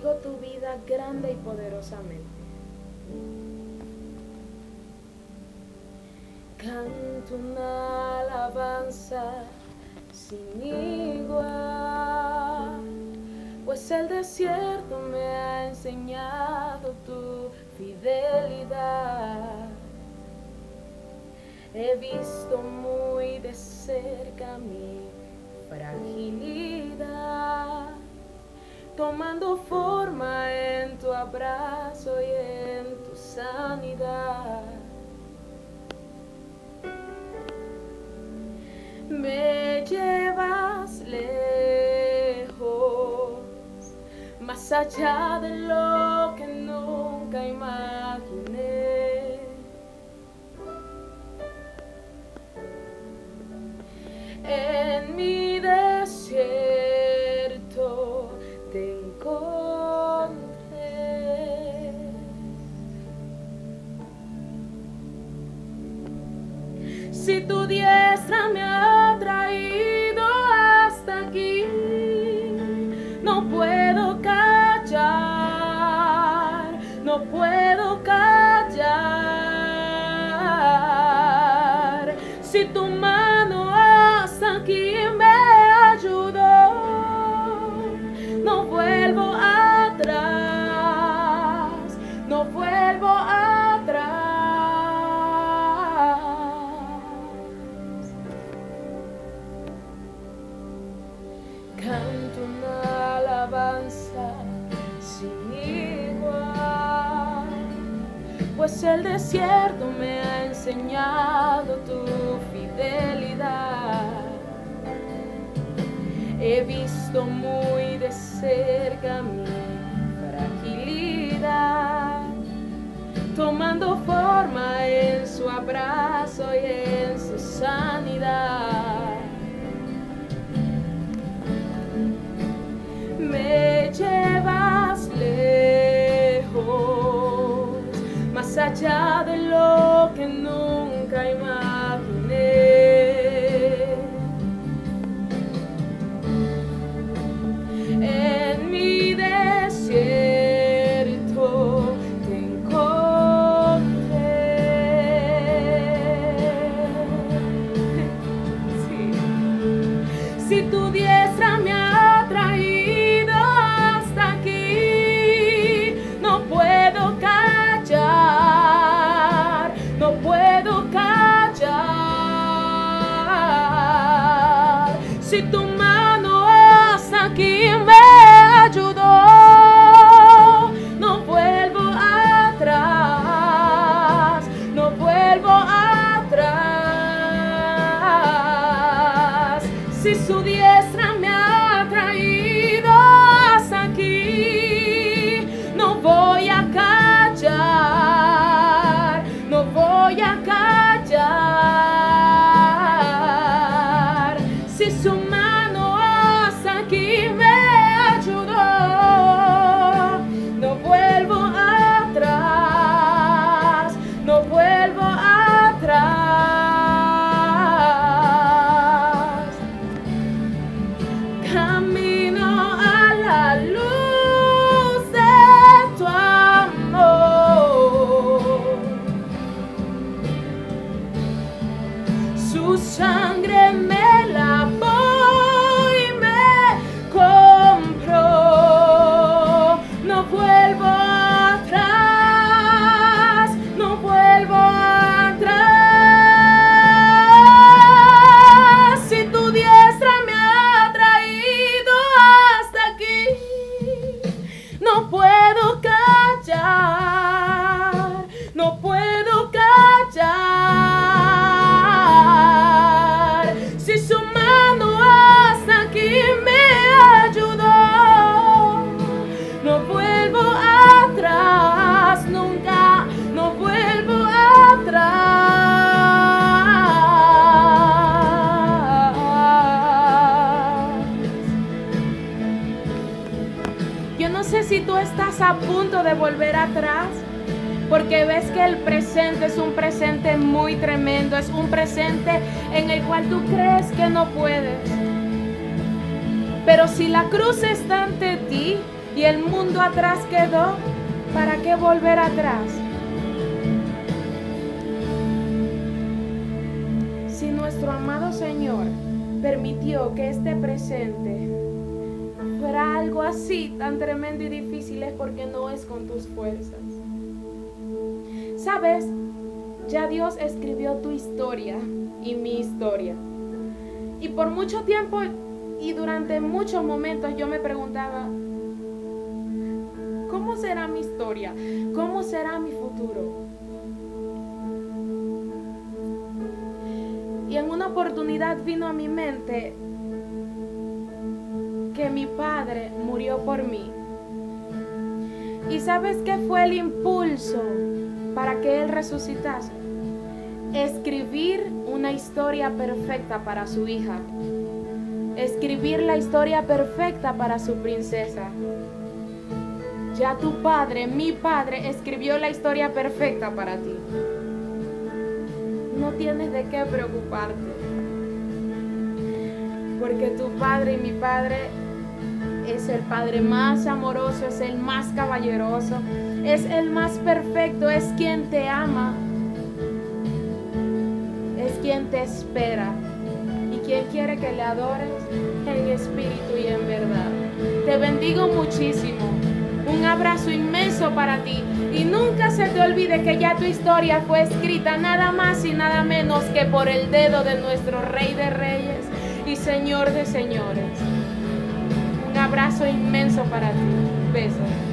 bendigo tu vida grande y poderosamente. Canto una alabanza sin igual, pues el desierto me ha enseñado tu fidelidad. He visto muy de cerca mi fragilidad, tomando forma en tu abrazo y en tu sanidad. Me llevas lejos, más allá de lo Si tu diestra me ha traído hasta aquí, no puedo callar, no puedo Canto una alabanza sin igual, pues el desierto me ha enseñado tu fidelidad. He visto muy de cerca mi allá de lo que nunca imaginé. Aquí me ayudó, no vuelvo atrás, no vuelvo atrás. Si su estás a punto de volver atrás, porque ves que el presente es un presente muy tremendo, es un presente en el cual tú crees que no puedes. Pero si la cruz está ante ti y el mundo atrás quedó, ¿para qué volver atrás? Si nuestro amado Señor permitió que este presente algo así tan tremendo y difícil es porque no es con tus fuerzas. ¿Sabes? Ya Dios escribió tu historia y mi historia. Y por mucho tiempo y durante muchos momentos yo me preguntaba, ¿cómo será mi historia? ¿Cómo será mi futuro? Y en una oportunidad vino a mi mente que mi padre murió por mí. ¿Y sabes qué fue el impulso para que él resucitase? Escribir una historia perfecta para su hija. Escribir la historia perfecta para su princesa. Ya tu padre, mi padre, escribió la historia perfecta para ti. No tienes de qué preocuparte. Porque tu padre y mi padre es el padre más amoroso, es el más caballeroso, es el más perfecto, es quien te ama quien te espera y quien quiere que le adores en espíritu y en verdad. Te bendigo muchísimo. Un abrazo inmenso para ti. Y nunca se te olvide que ya tu historia fue escrita nada más y nada menos que por el dedo de nuestro Rey de Reyes y Señor de Señores. Un abrazo inmenso para ti. Besos.